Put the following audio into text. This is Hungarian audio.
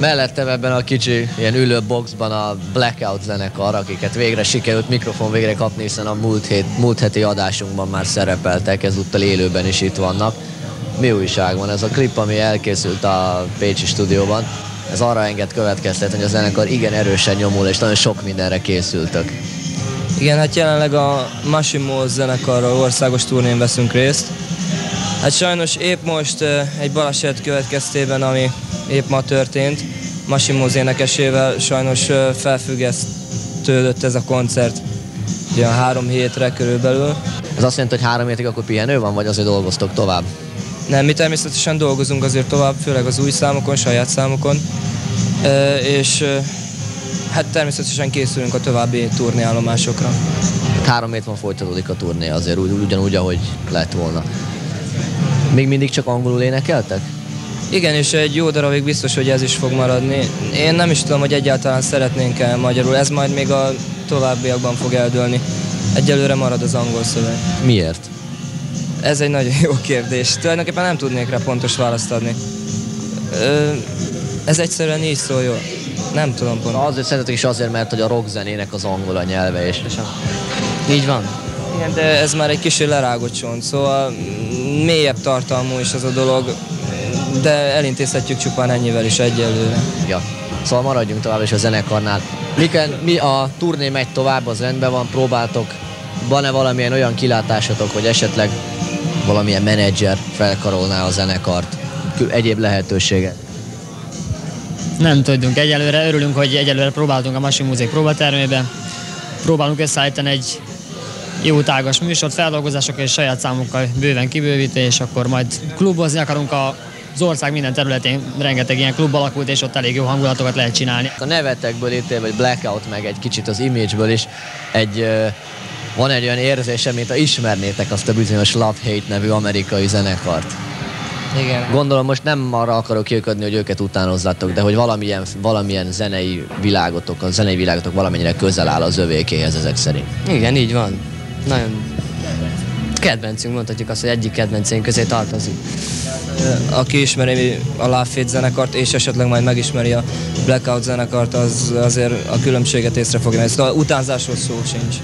Mellettem ebben a kicsi ilyen ülő boxban a Blackout zenekar, akiket végre sikerült mikrofon végre kapni, hiszen a múlt, hét, múlt heti adásunkban már szerepeltek, ezúttal élőben is itt vannak. Mi újság van? Ez a klip, ami elkészült a Pécsi stúdióban, ez arra enged következtetni, hogy a zenekar igen erősen nyomul, és nagyon sok mindenre készültök. Igen, hát jelenleg a Massimo zenekarral országos turnén veszünk részt. Hát sajnos épp most egy baleset következtében, ami épp ma történt, Massimo énekesével sajnos felfüggesztődött ez a koncert ugye három hétre körülbelül. Ez azt jelenti, hogy három hétig akkor pihenő van, vagy azért dolgoztok tovább? Nem, mi természetesen dolgozunk azért tovább, főleg az új számokon, saját számokon, és hát természetesen készülünk a további turnéállomásokra. Három hét van folytatódik a turné, azért úgy, ugyanúgy, ahogy lett volna. Még mindig csak angolul énekeltek? Igen, és egy jó darabig biztos, hogy ez is fog maradni. Én nem is tudom, hogy egyáltalán szeretnénk-e magyarul. Ez majd még a továbbiakban fog eldőlni. Egyelőre marad az angol szöveg. Miért? Ez egy nagyon jó kérdés. Tulajdonképpen nem tudnék rá pontos választ adni. Ö, ez egyszerűen így szól jó. Nem tudom pont. Azért szeretek is azért, mert hogy a rock zenének az angol a nyelve, és... Így van. Igen, de ez már egy kicsit lerágott csont, szóval mélyebb tartalmú is az a dolog, de elintézhetjük csupán ennyivel is egyelőre. Ja. Szóval maradjunk tovább is a zenekarnál. Miken, mi a turné megy tovább, az rendben van, próbáltok, van-e valamilyen olyan kilátásatok, hogy esetleg valamilyen menedzser felkarolná a zenekart? Egyéb lehetőséget? Nem tudunk egyelőre, örülünk, hogy egyelőre próbáltunk a Masi Múzeum próbatermébe. Próbálunk összeállítani egy jó tágas műsort, feldolgozásokkal és saját számokkal bőven kibővíteni, és akkor majd klubozni akarunk a az ország minden területén rengeteg ilyen klub alakult, és ott elég jó hangulatokat lehet csinálni. A nevetekből itt vagy Blackout, meg egy kicsit az imageből is egy van egy olyan érzésem, mint ha ismernétek azt a bizonyos Love Hate nevű amerikai zenekart. Igen. Gondolom most nem arra akarok kiöködni, hogy őket utánozzatok, de hogy valamilyen, valamilyen zenei világotok, a zenei világotok valamennyire közel áll az övékéhez ezek szerint. Igen, így van. Nagyon kedvencünk, mondhatjuk azt, hogy egyik kedvencén közé tartozik. Aki ismeri a Love zenekart, és esetleg majd megismeri a Blackout zenekart, az azért a különbséget észre fogja. Ez a utánzásról szó sincs.